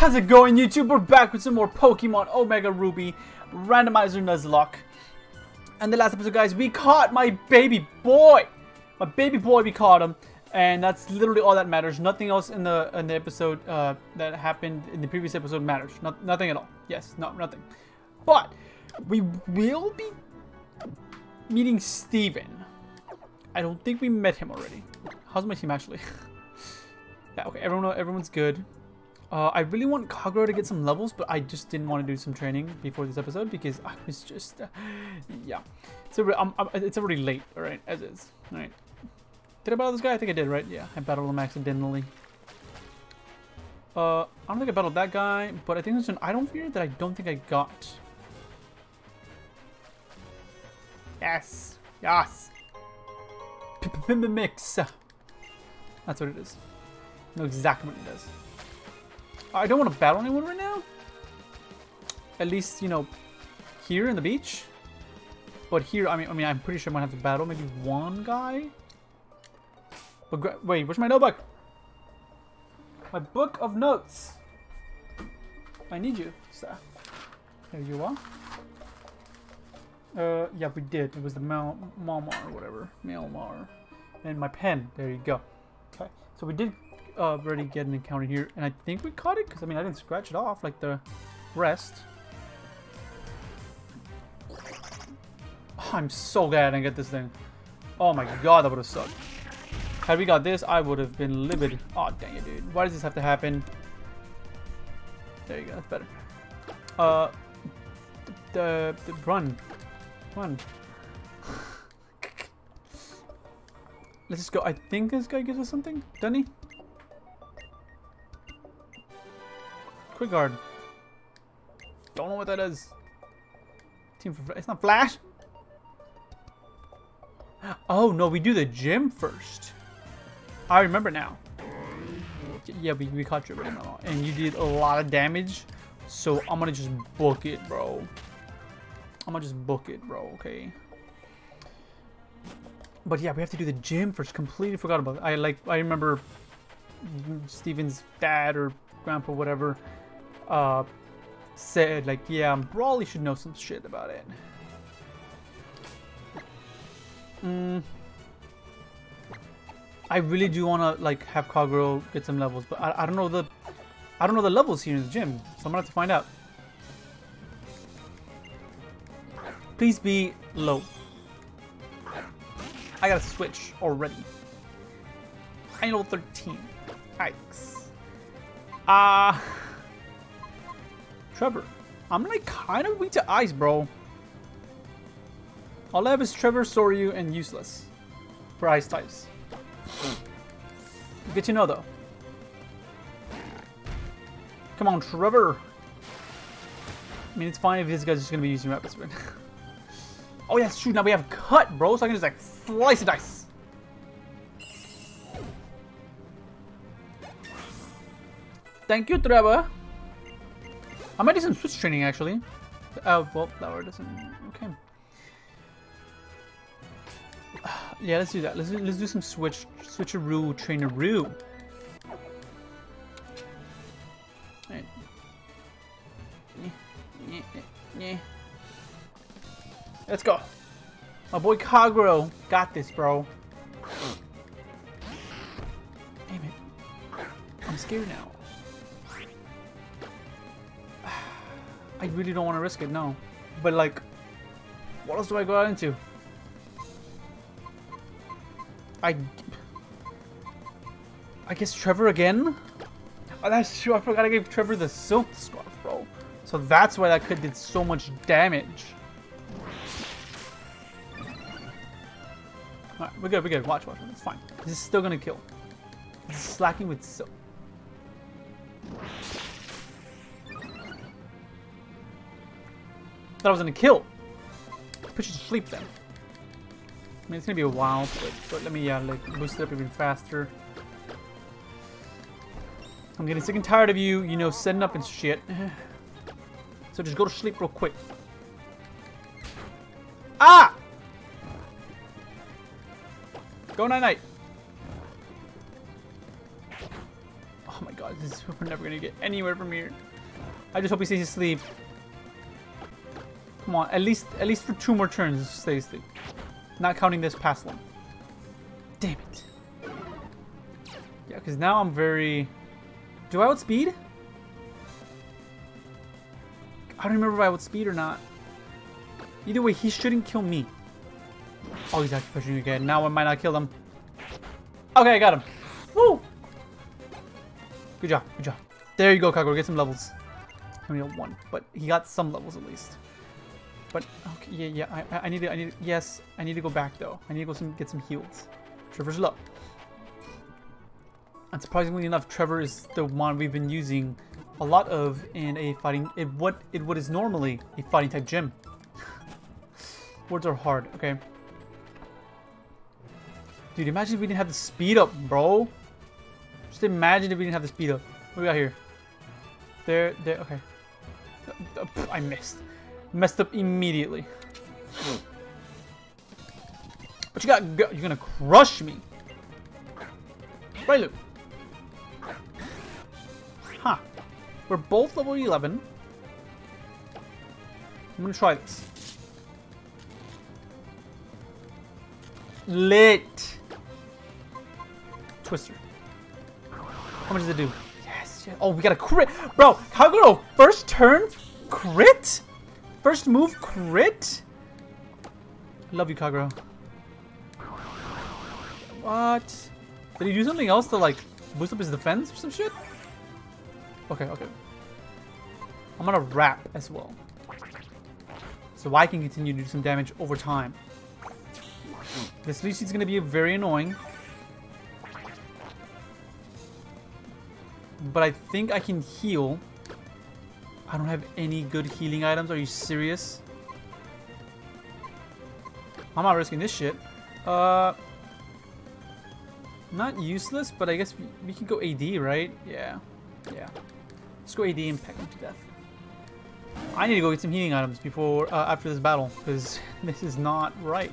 How's it going, YouTube? We're back with some more Pokemon Omega Ruby Randomizer Nuzlocke. And the last episode, guys, we caught my baby boy. My baby boy, we caught him. And that's literally all that matters. Nothing else in the in the episode uh, that happened in the previous episode matters. Not, nothing at all. Yes, no, nothing. But we will be meeting Steven. I don't think we met him already. How's my team actually? yeah, okay, everyone, everyone's good. Uh, I really want Kagura to get some levels, but I just didn't want to do some training before this episode because I was just, uh, yeah. So I'm, I'm, it's already late, all right, as is. All right. Did I battle this guy? I think I did, right? Yeah, I battled him accidentally. Uh, I don't think I battled that guy, but I think there's an item here that I don't think I got. Yes, yes. Mix. That's what it is. Know exactly what it does. I don't want to battle anyone right now. At least, you know, here in the beach. But here, I mean, I mean, I'm pretty sure I might have to battle maybe one guy. But wait, where's my notebook? My book of notes. I need you, sir. There you are. Uh, yeah, we did. It was the Mal Malmar or whatever. Malmar. And my pen. There you go. Okay. So we did uh, already get an encounter here, and I think we caught it, because I mean, I didn't scratch it off like the rest. Oh, I'm so glad I didn't get this thing. Oh my god, that would have sucked. Had we got this, I would have been livid. Oh, dang it, dude. Why does this have to happen? There you go, that's better. Uh, the, the run. Run. Let's just go. I think this guy gives us something, doesn't he? Quick guard. Don't know what that is. Team for it's not Flash. Oh no, we do the gym first. I remember now. Yeah, we, we caught you right and you did a lot of damage. So I'm gonna just book it, bro. I'm gonna just book it, bro. Okay. But yeah, we have to do the gym first. Completely forgot about it. I like. I remember Steven's dad or grandpa, whatever, uh, said like, yeah, Brawly should know some shit about it. Mm. I really do want to like have Kagura get some levels, but I, I don't know the I don't know the levels here in the gym, so I'm gonna have to find out. Please be low. I gotta switch already. I know 13. Yikes. Ah. Uh, Trevor. I'm like kind of weak to ice, bro. All I have is Trevor, Soryu, and useless for ice types. Hmm. Good to know, though. Come on, Trevor. I mean, it's fine if this guy's just gonna be using rapid spin. oh yeah, shoot! Now we have cut, bro, so I can just like slice the dice. Thank you, Trevor. I might do some switch training actually. Oh, well, that doesn't. Okay. Yeah, let's do that. Let's do, let's do some switch switcheroo traineroo. Right. Yeah, yeah, yeah. Let's go. My boy Kagura got this, bro. Damn it. I'm scared now. I really don't want to risk it, no. But like, what else do I go out into? I... I guess Trevor again? Oh, that's true. I forgot I gave Trevor the Silk Scarf, bro. So that's why that kid did so much damage. Alright, we're good, we're good. Watch, watch, it's fine. This is still gonna kill. Slacking with Silk. Thought I was gonna kill. Put you to sleep then. I mean, it's gonna be a while, but, but let me uh, like boost it up even faster. I'm getting sick and tired of you, you know, setting up and shit. So just go to sleep real quick. Ah! Go night night. Oh my god. this, we're never gonna get anywhere from here. I just hope he stays asleep. Come on, at least at least for two more turns, stay asleep. Not counting this past one. Damn it. Yeah, because now I'm very... Do I outspeed? I don't remember if I outspeed or not. Either way, he shouldn't kill me. Oh, he's actually pushing again. Now I might not kill him. Okay, I got him. Woo! Good job, good job. There you go, Kagura. Get some levels. I mean, one, but he got some levels at least. But okay, yeah, yeah. I, I need to. I need. Yes, I need to go back though. I need to go some get some heals. Trevor's low. And surprisingly enough, Trevor is the one we've been using a lot of in a fighting. In what it what is normally a fighting type gym. Words are hard. Okay. Dude, imagine if we didn't have the speed up, bro. Just imagine if we didn't have the speed up. What we got here? There, there, okay. Uh, uh, I missed. Messed up immediately. But you got, you're gonna crush me. Right, Luke. Huh. We're both level 11. I'm gonna try this. Lit. Twister. How much does it do? Yes, yes. Oh, we got a crit. Bro, Kaguro, first turn, crit? First move, crit? Love you, Kaguro. What? Did he do something else to, like, boost up his defense or some shit? Okay, okay. I'm gonna wrap as well. So I can continue to do some damage over time. This leech is gonna be very annoying. But I think I can heal. I don't have any good healing items. Are you serious? I'm not risking this shit. Uh, not useless, but I guess we, we can go AD, right? Yeah. Yeah. Let's go AD and peck him to death. I need to go get some healing items before uh, after this battle because this is not right.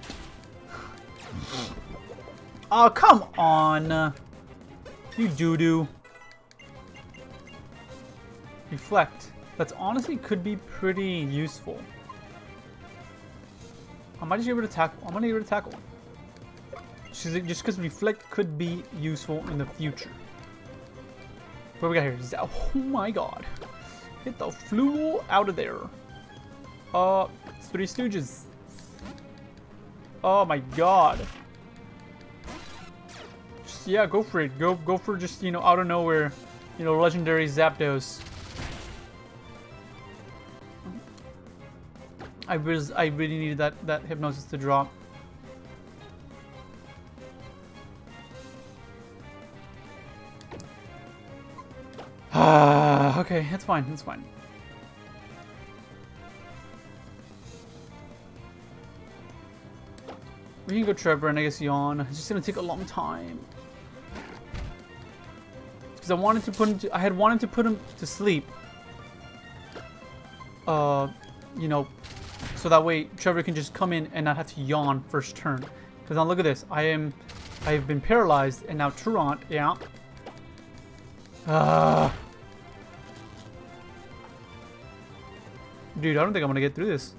Oh, come on! You doo-doo. Reflect. That's honestly could be pretty useful. I might just get rid of tackle. I'm gonna get rid of tackle. Just because reflect could be useful in the future. What we got here? Oh my god. Get the flu out of there. Uh, Three Stooges. Oh my god. Just, yeah, go for it. Go go for just, you know, out of nowhere, you know, legendary Zapdos. I was I really needed that that hypnosis to drop. Ah, okay, it's fine, it's fine. We can go Trevor and I guess Yawn. It's just gonna take a long time. Because I wanted to put him to, I had wanted to put him to sleep. Uh, you know, so that way Trevor can just come in and not have to yawn first turn. Because now look at this. I am, I have been paralyzed and now Turant, yeah. Uh, dude, I don't think I'm gonna get through this.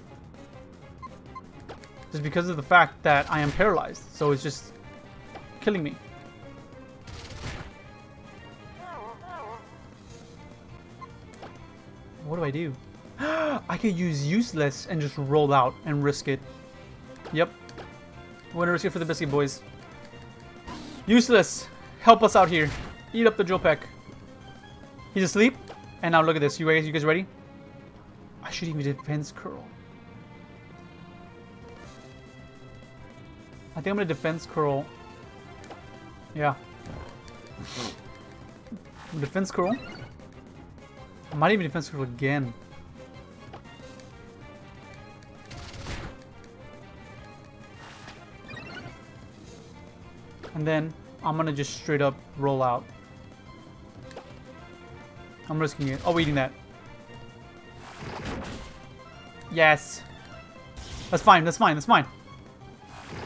Just because of the fact that I am paralyzed. So it's just killing me. What do I do? I could use useless and just roll out and risk it. Yep. We're gonna risk it for the biscuit boys. Useless! Help us out here. Eat up the drill peck. He's asleep. And now look at this. You guys, you guys ready? I should even defense curl. I think I'm gonna defense curl. Yeah. Defense curl. I might even defense curl again. And then I'm gonna just straight up roll out. I'm risking it. Oh, eating that. Yes. That's fine, that's fine, that's fine.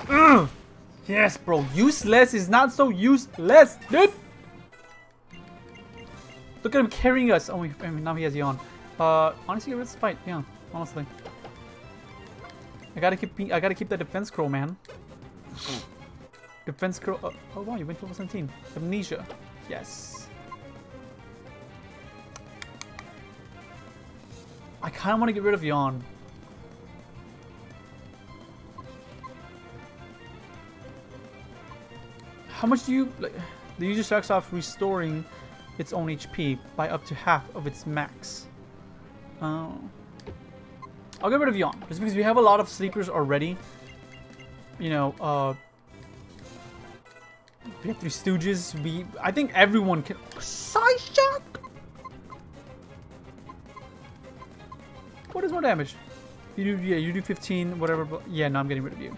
Ugh. Yes, bro. Useless is not so useless, dude. Look at him carrying us. Oh, now he has yawn. Uh, honestly, get rid of Spite. Yeah, honestly. I gotta keep. I gotta keep that defense curl, man. Defense curl. Oh, oh wow, you went to level 17. Amnesia. Yes. I kind of want to get rid of yawn. How much do you like? The user starts off restoring its own HP by up to half of its max. Oh. I'll get rid of Yawn, just because we have a lot of sleepers already. You know, uh... We have Three Stooges, we... I think everyone can... Psyshock? What is more damage? You do, yeah, you do 15, whatever, but... Yeah, no, I'm getting rid of you.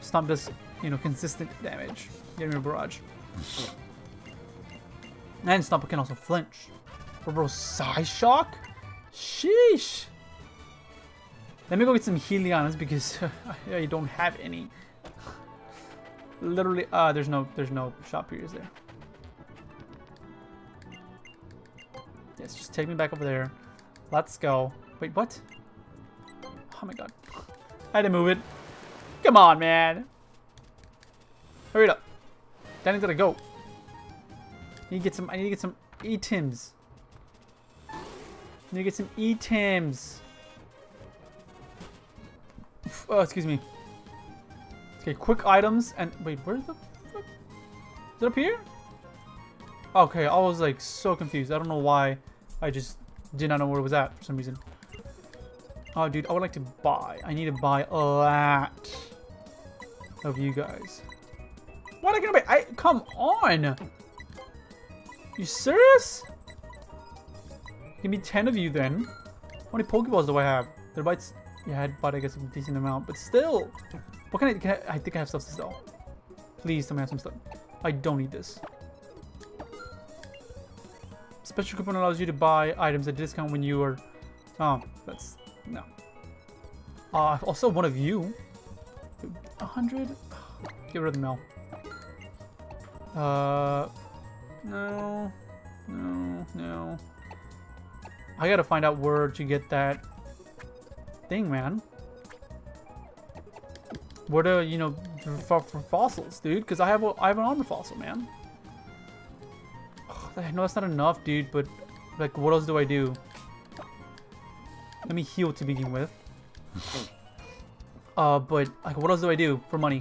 Stomp does, you know, consistent damage. Getting rid of Barrage. And Stomper can also flinch. But bro, Psyshock? Sheesh. Let me go get some Helions because I don't have any. Literally, uh, there's no, there's no shop is there? Yes, just take me back over there. Let's go. Wait, what? Oh my god. I had to move it. Come on, man. Hurry up. Danny's gotta go. I need to get some. I need to get some items. I need to get some items. Oh, excuse me. Okay, quick items and wait, where's the? Is it up here? Okay, I was like so confused. I don't know why. I just did not know where it was at for some reason. Oh, dude, I would like to buy. I need to buy a lot of you guys. What are I gonna buy? I come on. You serious? Give me 10 of you then. How many Pokeballs do I have? Their bites. Yeah, I bought I guess a decent amount, but still. What can I, can I? I think I have stuff to sell. Please tell me I have some stuff. I don't need this. Special coupon allows you to buy items at discount when you are. Oh, that's no. Uh, also one of you. A hundred. Get rid of the mail. Uh, no, no, no. I gotta find out where to get that thing, man. Where to, you know, for, for fossils, dude? Because I have a, I have an armor fossil, man. I know that's not enough, dude, but like, what else do I do? Let me heal to begin with. Uh, but like, what else do I do for money?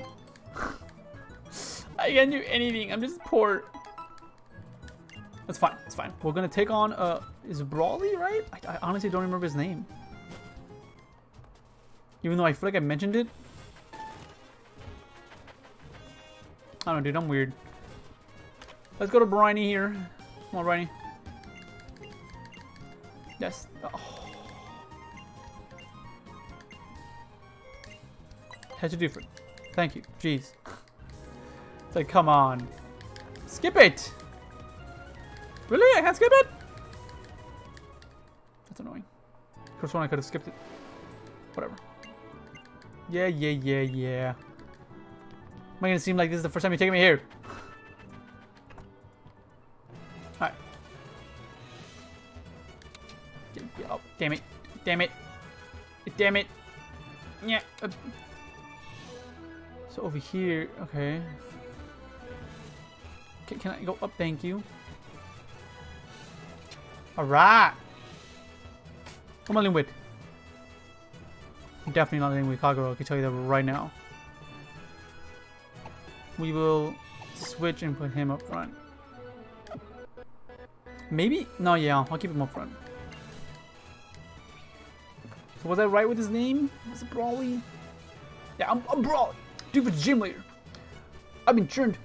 I can't do anything. I'm just poor. That's fine. That's fine. We're gonna take on uh is Brawly, right? I, I, honestly don't remember his name. Even though I feel like I mentioned it. I don't know, dude. I'm weird. Let's go to Briney here. Come on, Briney. Yes. Oh. Heads are different. Thank you. Jeez. It's like, come on. Skip it! Really? I can't skip it? That's annoying. First one I could have skipped it. Whatever. Yeah, yeah, yeah, yeah. Am I gonna seem like this is the first time you're taking me here? Alright. Oh, damn it. Damn it. Damn it. Yeah. Uh. So over here, okay. Can, can I go up? Thank you. Alright. Come on, Linwood. Definitely not Linwood Kagero, I can tell you that right now. We will switch and put him up front. Maybe? No, yeah, I'll keep him up front. So was I right with his name? Was it Brawly? Yeah, I'm, I'm Brawly. Dude, it's gym leader. I've been turned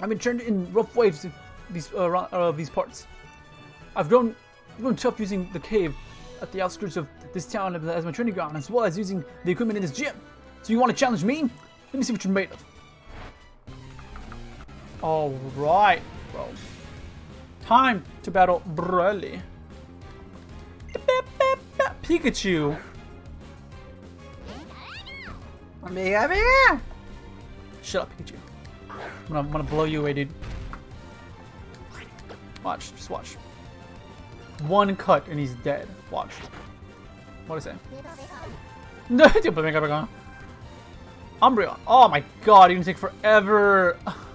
I've been trained in rough waves these uh, uh, these parts. I've grown grown tough using the cave at the outskirts of this town as my training ground, as well as using the equipment in this gym. So you want to challenge me? Let me see what you're made of. All right, bro. Time to battle Brawly. Pikachu. Shut up, Pikachu. I'm gonna, I'm gonna blow you away, dude. Watch, just watch. One cut and he's dead. Watch. What is it? No, Umbreon. Oh my god, it's gonna take forever.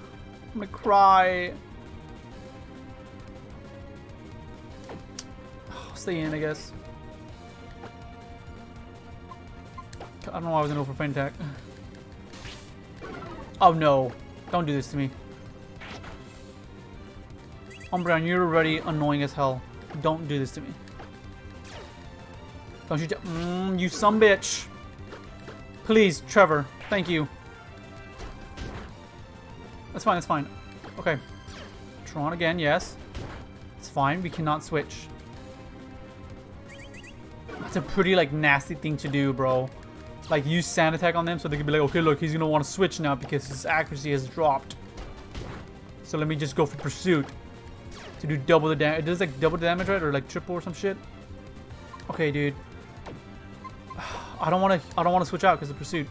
I'm gonna cry. stay in, I guess. I don't know why I was gonna go for feint attack. Oh no. Don't do this to me. Umbreon, you're already annoying as hell. Don't do this to me. Don't you mm, you some bitch. Please, Trevor. Thank you. That's fine, that's fine. Okay. Tron again, yes. It's fine, we cannot switch. That's a pretty, like, nasty thing to do, bro. Like, use Sand Attack on them so they can be like, okay, look, he's gonna want to switch now because his accuracy has dropped. So let me just go for Pursuit. To do double the damage. It does, like, double the damage, right? Or, like, triple or some shit. Okay, dude. I don't want to. I don't want to switch out because of pursuit.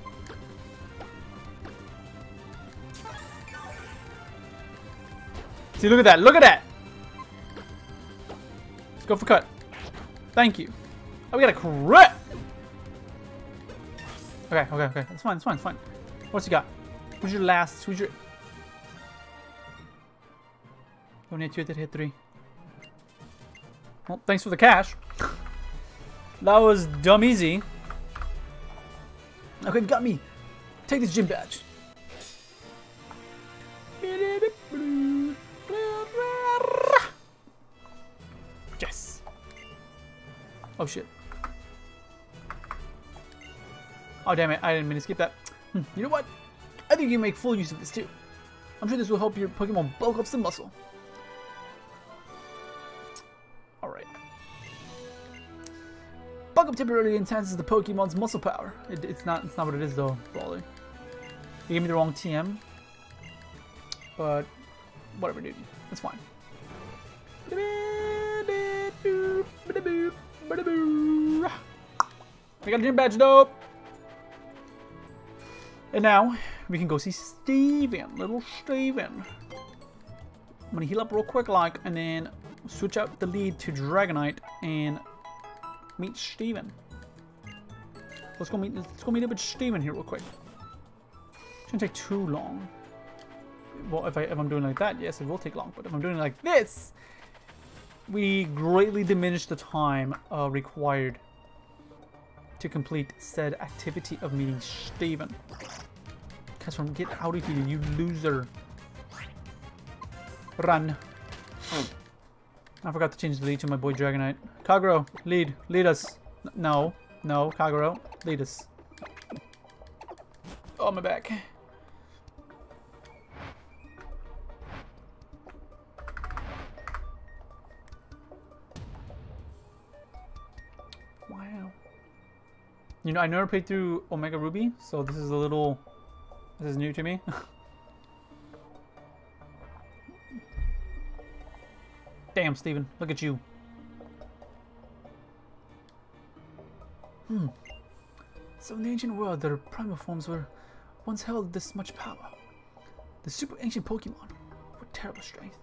See, look at that. Look at that. Let's go for cut. Thank you. Oh, we got a crit. Okay, okay, okay. That's fine. That's fine. It's fine. What's you got? Who's your last? Who's your? Only two that hit three. Well, thanks for the cash. that was dumb easy. Okay, got me. Take this gym badge. Oh shit. Oh damn it, I didn't mean to skip that. Hmm, you know what? I think you can make full use of this too. I'm sure this will help your Pokemon bulk up some muscle. Alright. Bulk up temporarily enhances the Pokemon's muscle power. It, it's not it's not what it is though, Brawly. You gave me the wrong TM. But whatever dude. That's fine. I got a gym badge dope. And now we can go see Steven, little Steven. I'm gonna heal up real quick like and then switch out the lead to Dragonite and meet Steven. Let's go meet let's go meet up with Steven here real quick. It's gonna take too long. Well, if, I, if I'm doing like that, yes, it will take long. But if I'm doing like this, we greatly diminish the time uh, required to complete said activity of meeting Steven. Castron, get out of here, you loser. Run. I forgot to change the lead to my boy Dragonite. Kagero, lead. Lead us. No. No, Kagero. Lead us. Oh, my back. You know, I never played through Omega Ruby, so this is a little... This is new to me. Damn, Steven. Look at you. Hmm. So in the ancient world, their primal forms were once held this much power. The super ancient Pokemon were terrible strength.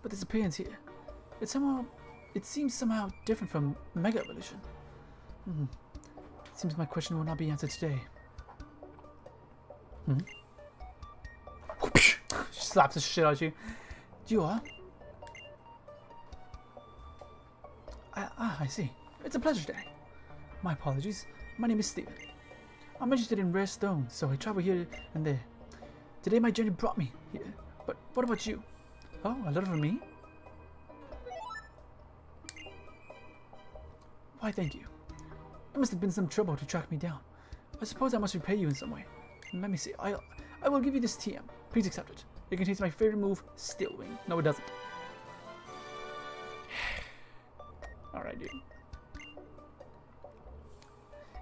But this appearance here, it somehow, it seems somehow different from Mega Evolution. Hmm. Seems my question will not be answered today. Hmm. she slaps the shit out of you. You are? ah, I see. It's a pleasure today. My apologies. My name is Steven. I'm interested in rare stones, so I travel here and there. Today my journey brought me here. But what about you? Oh, a letter for me? Why, thank you. It must have been some trouble to track me down. I suppose I must repay you in some way. Let me see. I I will give you this TM. Please accept it. It contains my favorite move, Steel Wing. No, it doesn't. Alright, dude.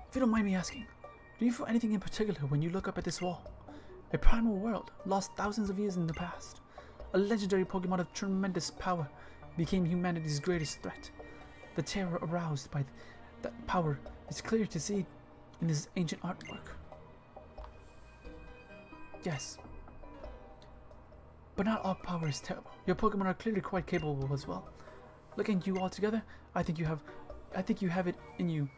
If you don't mind me asking, do you feel anything in particular when you look up at this wall? A primal world, lost thousands of years in the past. A legendary Pokemon of tremendous power became humanity's greatest threat. The terror aroused by that power is clear to see in this ancient artwork. Yes. But not all power is terrible. Your Pokemon are clearly quite capable as well. Looking at you all together, I think you have, I think you have it in you,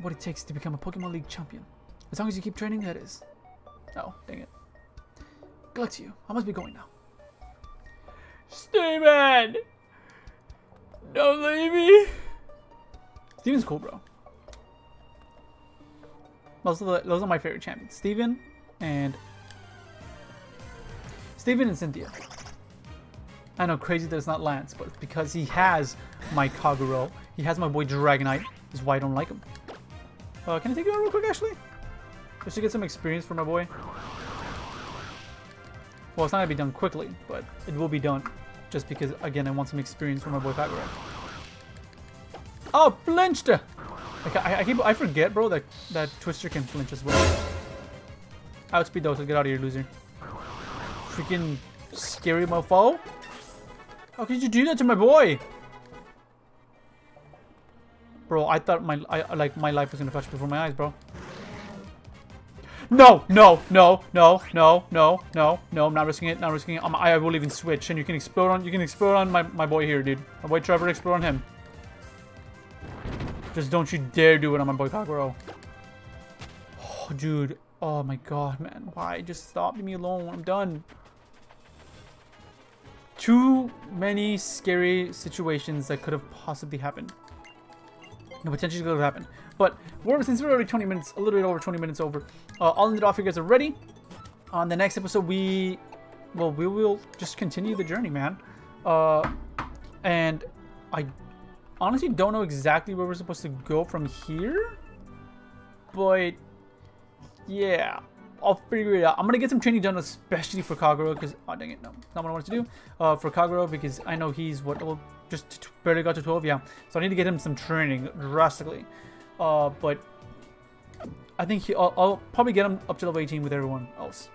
what it takes to become a Pokemon League champion. As long as you keep training, that is. Oh, dang it. Good luck to you. I must be going now. Steven! Don't leave me! Steven's cool, bro. Those are, the, those are my favorite champions. Steven and... Steven and Cynthia. I know, crazy that it's not Lance, but because he has my Kagero. He has my boy Dragonite. Is why I don't like him. Uh, can I take you out real quick, actually? Just to get some experience for my boy. Well, it's not to be done quickly, but it will be done. Just because, again, I want some experience for my boy Kagero. Oh, flinched! I, I, keep, I forget, bro, that, that Twister can flinch as well. Outspeed though, so get out of here, loser. Freaking scary mofo. How could you do that to my boy? Bro, I thought my I like my life was gonna flash before my eyes, bro. No, no, no, no, no, no, no, no. I'm not risking it. Not risking it. I'm, I will even switch, and you can explode on. You can explode on my my boy here, dude. My boy Trevor, explode on him. Just don't you dare do it on my boy Kagero. Oh, dude. Oh my god, man. Why? Just stop me alone. I'm done. Too many scary situations that could have possibly happened. No, potentially could have happened. But we're since we're already 20 minutes, a little bit over 20 minutes over, uh, I'll end it off. You guys are ready. On the next episode, we, well, we will just continue the journey, man. Uh, and I honestly don't know exactly where we're supposed to go from here. But, yeah. I'll figure it out. I'm gonna get some training done, especially for Kagero, because oh dang it, no, not what I wanted to do. Uh, for Kagero, because I know he's what well, just barely got to 12, yeah. So I need to get him some training drastically. Uh, but I think he, I'll, I'll, probably get him up to level 18 with everyone else,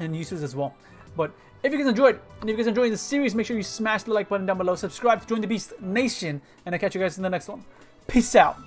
and uses as well. But if you guys enjoyed, and if you guys enjoyed the series, make sure you smash the like button down below, subscribe to join the Beast Nation, and I'll catch you guys in the next one. Peace out.